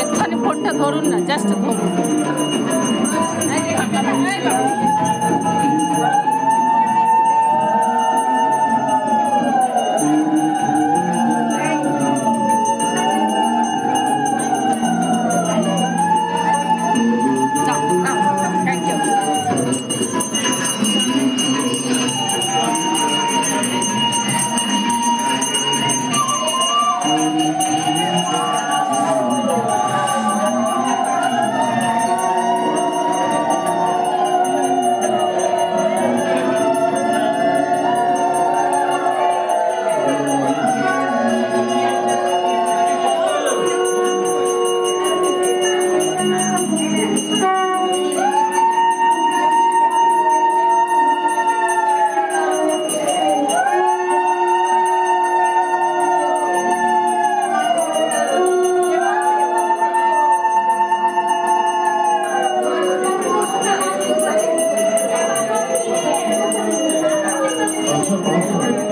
একটুখানি ফোনটা ধরুন না জাস্ট ধরুন। nossa, nossa.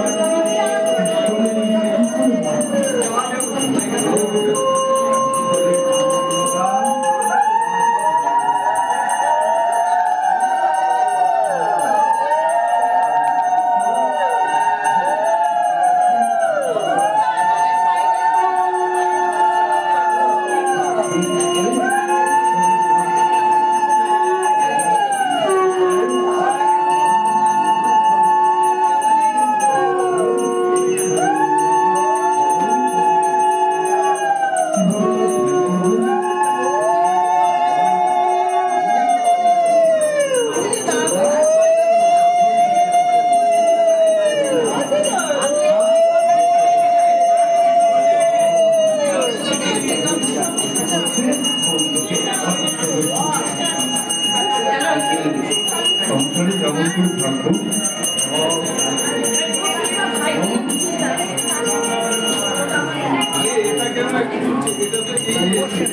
করে থাকব এটা কেন বসিয়ে আমরা বসিয়ে